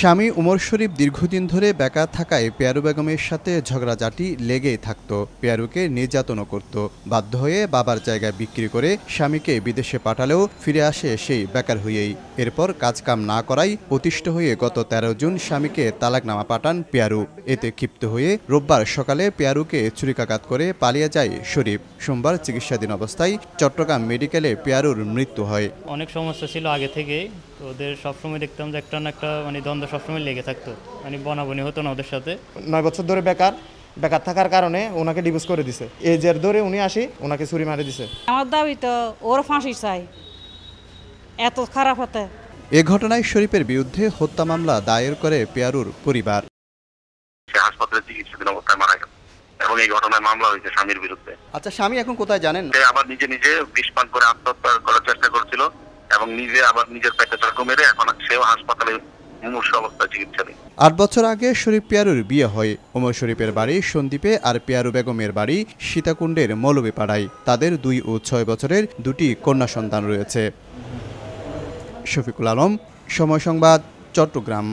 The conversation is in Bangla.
স্বামী উমর শরীফ দীর্ঘদিন ধরে বেকার থাকায় পেয়ারু বেগমের সাথে ঝগড়াঝাটি লেগেই থাকত। পেয়ারুকে নির্যাতনও করত। বাধ্য হয়ে বাবার জায়গায় বিক্রি করে স্বামীকে বিদেশে পাঠালেও ফিরে আসে সেই বেকার হয়েই এরপর কাজকাম না করাই অতিষ্ঠ হয়ে গত তেরো জুন স্বামীকে তালাকনামা পাঠান পেয়ারু। এতে ক্ষিপ্ত হয়ে রোববার সকালে পেয়ারুকে ছুরিকাঘাত করে পালিয়ে যায় শরীফ। সোমবার চিকিৎসাধীন অবস্থায় চট্টগ্রাম মেডিকেলে পেয়ারুর মৃত্যু হয়। অনেক সমস্যা ছিল আগে থেকেই। ওদের সবসময় দেখতাম যে একটা না একটা মানে দ্বন্দ্ব সবসময় লেগে থাকতো। মানে বনাবনি হতো না ওদের সাথে। নয় বছর ধরে বেকার বেকার থাকার কারণে ওনাকে ডিভোর্স করে দিছে। এই জের ধরে উনি আসি ওনাকে ছুরি মারে দিছে। আমার দাবি তো ওর ফাঁসি চাই। এত খারাপ হতে। এ ঘটনায় শরীফের বিরুদ্ধে হত্যা মামলা দায়ের করে পেয়ারুর পরিবার। সে হাসপাতালে চিকিৎসাধীন অবস্থায় মারা গেল এবং এই ঘটনায় মামলা হয়েছে স্বামীর বিরুদ্ধে। আচ্ছা স্বামী এখন কোথায় জানেন? সে আবার নিজে নিজে বিষ পান করে আত্মহত্যা করার চেষ্টা এবং নিজে আবার নিজের পেটে চাকু মেরে এখন সেও হাসপাতালে আট বছর আগে শরীফ পিয়ারুর বিয়ে হয়। ওমর শরীফের বাড়ি সন্দীপে আর পিয়ারু বেগমের বাড়ি সীতাকুণ্ডের মৌলবীপাড়ায় তাদের দুই ও ছয় বছরের দুটি কন্যা সন্তান রয়েছে। শফিকুল আলম, সময় সংবাদ, চট্টগ্রাম।